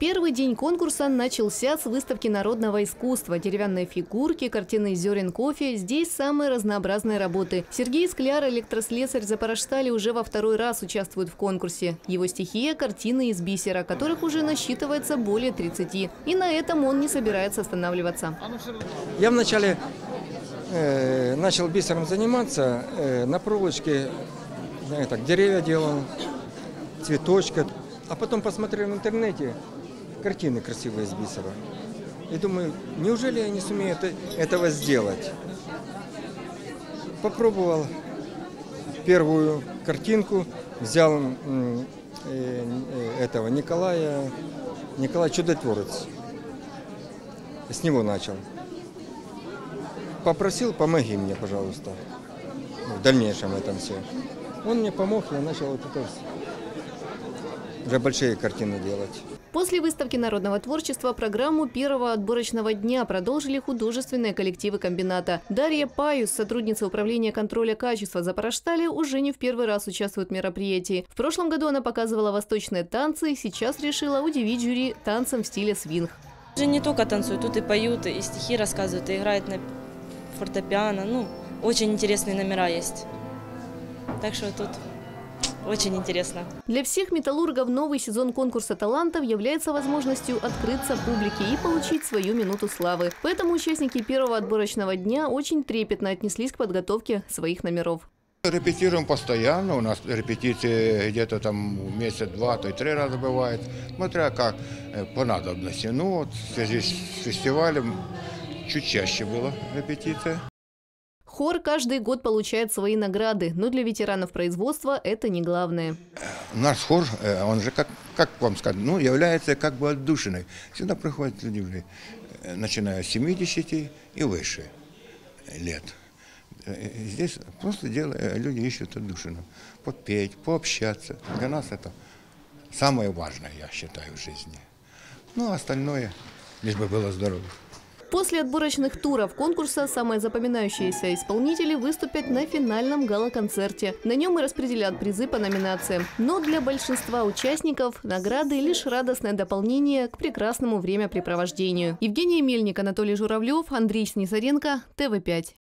Первый день конкурса начался с выставки народного искусства. Деревянные фигурки, картины зерен кофе. Здесь самые разнообразные работы. Сергей Скляр, электрослесарь Запорожстали, уже во второй раз участвует в конкурсе. Его стихия – картины из бисера, которых уже насчитывается более 30. И на этом он не собирается останавливаться. Я вначале э, начал бисером заниматься, э, на проволочке знаю, так, деревья делал, цветочки. А потом посмотрел в интернете картины красивые из бисера. И думаю, неужели я не сумею это, этого сделать? Попробовал первую картинку, взял э, э, этого Николая, Николай Чудотворец. С него начал. Попросил, помоги мне, пожалуйста, в дальнейшем этом все. Он мне помог, я начал вот это уже большие картины делать. После выставки народного творчества программу первого отборочного дня продолжили художественные коллективы комбината. Дарья Паюс, сотрудница управления контроля качества Запорожстали, уже не в первый раз участвует в мероприятии. В прошлом году она показывала восточные танцы и сейчас решила удивить жюри танцем в стиле свинг. Же не только танцуют, тут и поют, и стихи рассказывают, и играют на фортепиано. Ну, очень интересные номера есть. Так что тут очень интересно. Для всех металлургов новый сезон конкурса талантов является возможностью открыться публике и получить свою минуту славы. Поэтому участники первого отборочного дня очень трепетно отнеслись к подготовке своих номеров. Репетируем постоянно, у нас репетиции где-то там месяц-два, то и три раза бывает, смотря как э, по надобности. Ну вот в связи с фестивалем чуть чаще было репетиция. Хор каждый год получает свои награды, но для ветеранов производства это не главное. Наш хор, э, он же, как, как вам сказать, ну, является как бы отдушиной. Сюда приходят люди, э, начиная с 70 и выше лет. Э, Здесь просто дело, люди ищут отдушину. Попеть, пообщаться. Для нас это самое важное, я считаю, в жизни. Ну, а остальное, лишь бы было здорово. После отборочных туров конкурса самые запоминающиеся исполнители выступят на финальном гала-концерте. На нем и распределят призы по номинациям. Но для большинства участников награды лишь радостное дополнение к прекрасному времяпрепровождению. Евгения Мельник, Анатолий Журавлев, Андрей Снисаренко, ТВ5.